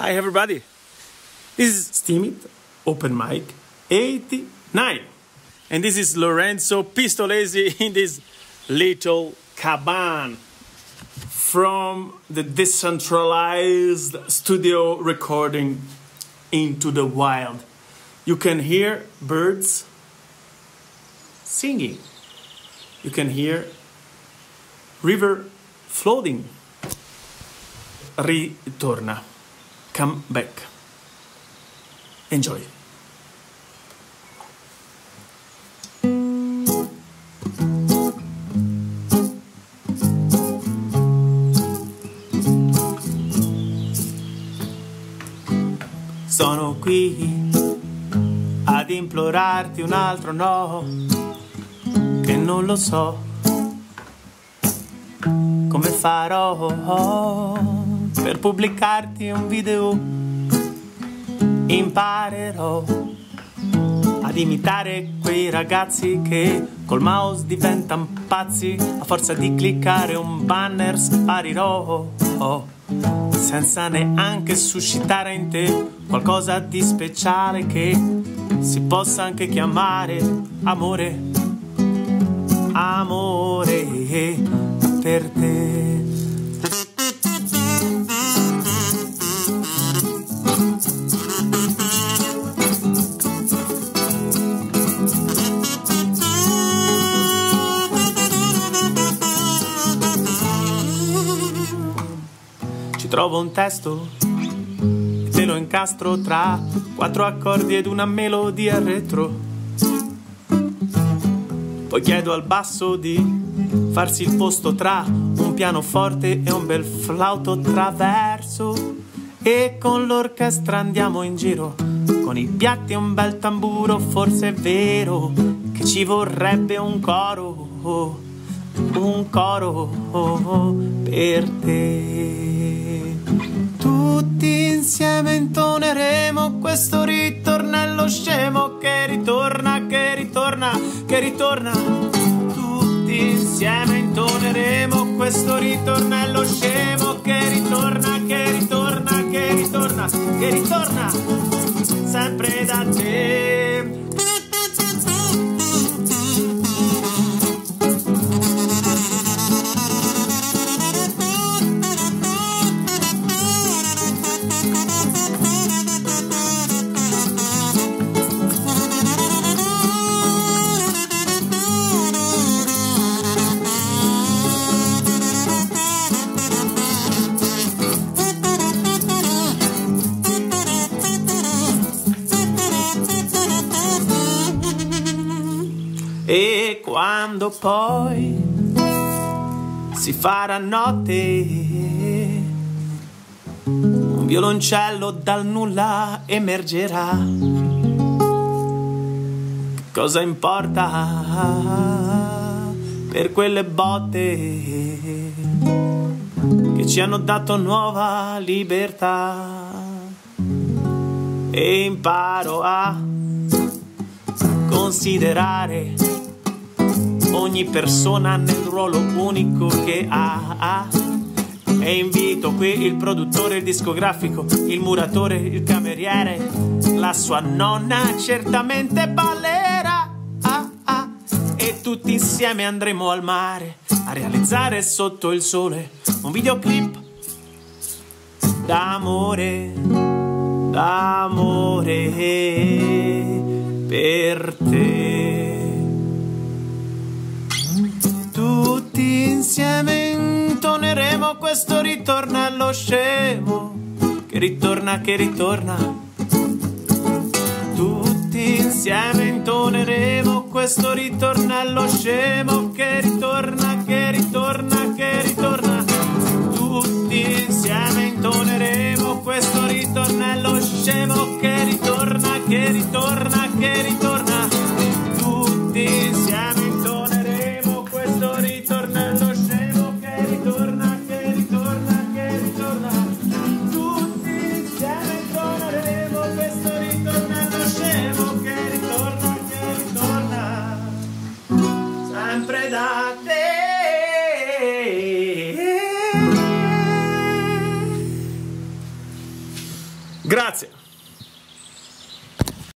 Hi everybody. This is Steamit Open Mic 89. And this is Lorenzo Pistolesi in this little caban from the decentralized studio recording into the wild. You can hear birds singing. You can hear river floating. Ritorna. Come back. Enjoy. Sono qui ad implorarti un altro no, che non lo so come farò per pubblicarti un video. Imparerò ad imitare quei ragazzi che col mouse diventano pazzi. A forza di cliccare un banner sparirò senza neanche suscitare in te qualcosa di speciale che si possa anche chiamare amore. Amore per te ci trovo un testo e te lo incastro tra quattro accordi ed una melodia retro. Poi chiedo al basso di farsi il posto tra un pianoforte e un bel flauto traverso e con l'orchestra andiamo in giro con i piatti e un bel tamburo forse è vero che ci vorrebbe un coro un coro per te tutti insieme intoneremo questo ritornello scemo che ritorna che ritorna che ritorna tutti insieme intoneremo questo ritornello scemo che ritorna, che ritorna, che ritorna, che ritorna sempre da te. Quando poi si farà notte, un violoncello dal nulla emergerà. Cosa importa per quelle botte che ci hanno dato nuova libertà? E imparo a considerare ogni persona nel ruolo unico che ha. E invito qui il produttore, il discografico, il muratore, il cameriere, la sua nonna certamente ballerà. Ah, ah. E tutti insieme andremo al mare a realizzare sotto il sole un videoclip d'amore, d'amore per te. Intoneremo questo ritornello scemo. Che ritorna, che ritorna. Tutti insieme intoneremo questo ritornello scemo. Che ritorna, che ritorna, Grazie.